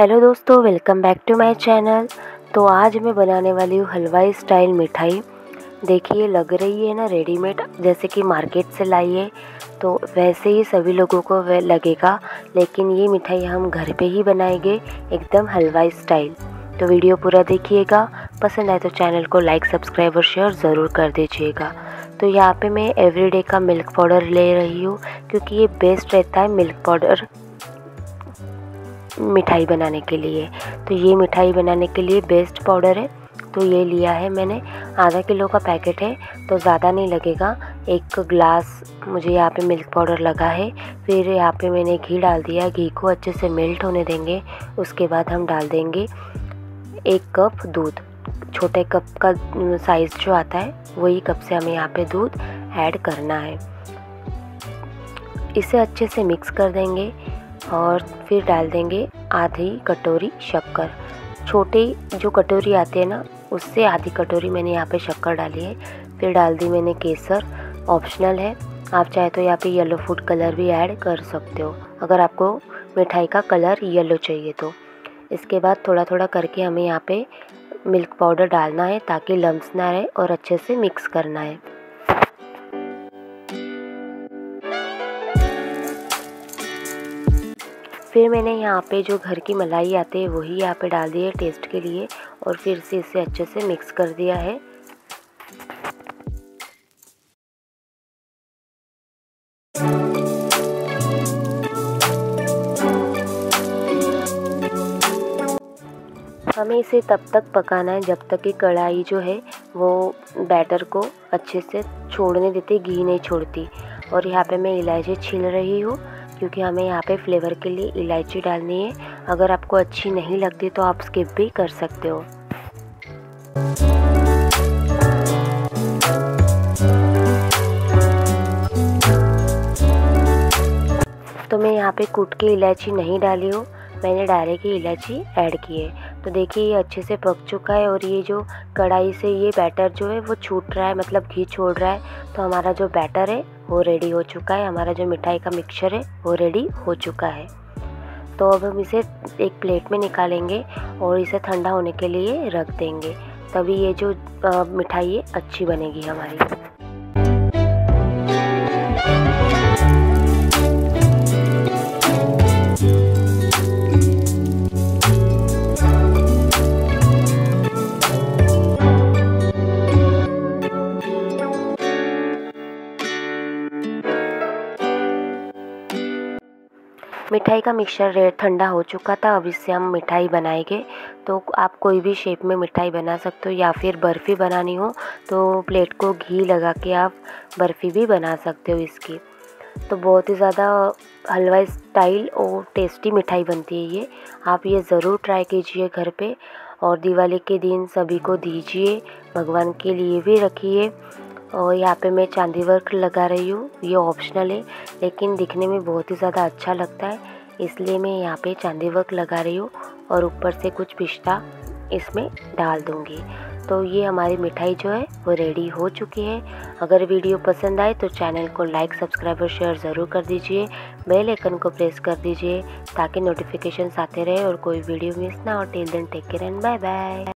Hello दोस्तों welcome back to my channel तो आज मैं बनाने वाली हूँ हलवाई स्टाइल मिठाई। देखिए, लग रही है ना रेडीमेड जैसे कि मार्केट से है। तो वैसे ही सभी लोगों को वह लगेगा, लेकिन ये मिठाई हम घर पे ही बनाएँगे, एकदम हलवाई स्टाइल तो वीडियो पूरा देखिएगा। पसंद आए तो चैनल को लाइक सब्सक्राइब और शेयर ज़रूर कर दीजिएगा। तो यहाँ पे मैं एवरीडे का मिल्क पाउडर ले रही हूँ, क्योंकि ये बेस्ट रहता है मिल्क पाउडर मिठाई बनाने के लिए। तो ये मिठाई बनाने के लिए बेस्ट पाउडर है। तो ये लिया है मैंने। आधा किलो का पैकेट है। तो ज़्यादा नहीं लगेगा। एक ग्लास मुझे यहाँ पे मिल्क पाउडर लगा है। फिर यहाँ पे मैंने घी डाल दिया। घी को अच्छे से मेल्ट होने देंगे। उसके बाद हम डाल देंगे एक कप दूध। छोटे कप का साइज़ जो आता है, वही कप से हमें यहाँ पे दूध ऐड करना है। इसे अच्छे से मिक्स कर देंगे। और फिर डाल देंगे आधी कटोरी शक्कर। छोटी जो कटोरी आती है ना, उससे आधी कटोरी मैंने यहाँ पे शक्कर डाली है। फिर डाल दी मैंने केसर, ऑप्शनल है। आप चाहे तो यहाँ पे येलो फ़ूड कलर भी ऐड कर सकते हो। अगर आपको मिठाई का कलर येलो चाहिए तो। इसके बाद थोड़ा थोड़ा करके हमें यहाँ पे मिल्क पाउडर डालना है ताकि लम्स ना रहे और अच्छे से मिक्स करना है। फिर मैंने यहाँ पे जो घर की मलाई आती है, वही यहाँ पे डाल दी है टेस्ट के लिए और फिर से इसे अच्छे से मिक्स कर दिया है। हमें इसे तब तक पकाना है जब तक कि कढ़ाई जो है, वो बैटर को अच्छे से छोड़ने देती, घी नहीं छोड़ती। और यहाँ पे मैं इलायची छील रही हूँ। क्योंकि हमें यहाँ पे फ्लेवर के लिए इलायची डालनी है। अगर आपको अच्छी नहीं लगती तो आप स्किप भी कर सकते हो। तो मैं यहाँ पे कूट के इलायची नहीं डाली हूँ। मैंने डायरेक्ट ही इलायची ऐड की है। तो देखिए, ये अच्छे से पक चुका है और ये जो कढ़ाई से ये बैटर जो है, वो छूट रहा है मतलब घी छोड़ रहा है। तो हमारा जो बैटर है, वो रेडी हो चुका है। हमारा जो मिठाई का मिक्सचर है, वो रेडी हो चुका है। तो अब हम इसे एक प्लेट में निकालेंगे और इसे ठंडा होने के लिए रख देंगे। तभी ये जो मिठाई है, अच्छी बनेगी हमारी। मिठाई का मिक्सचर रेड ठंडा हो चुका था, अब इससे हम मिठाई बनाएँगे। तो आप कोई भी शेप में मिठाई बना सकते हो या फिर बर्फ़ी बनानी हो तो प्लेट को घी लगा के आप बर्फ़ी भी बना सकते हो इसकी। तो बहुत ही ज़्यादा हलवा स्टाइल और टेस्टी मिठाई बनती है ये। आप ये ज़रूर ट्राई कीजिए घर पे और दिवाली के दिन सभी को दीजिए, भगवान के लिए भी रखिए। और यहाँ पे मैं चांदी वर्क लगा रही हूँ। ये ऑप्शनल है, लेकिन दिखने में बहुत ही ज़्यादा अच्छा लगता है। इसलिए मैं यहाँ पे चांदी वर्क लगा रही हूँ और ऊपर से कुछ पिस्ता इसमें डाल दूँगी। तो ये हमारी मिठाई जो है, वो रेडी हो चुकी है। अगर वीडियो पसंद आए तो चैनल को लाइक सब्सक्राइब और शेयर ज़रूर कर दीजिए। बेल आइकन को प्रेस कर दीजिए ताकि नोटिफिकेशन आते रहे और कोई वीडियो मिस ना हो। Till then take care and bye bye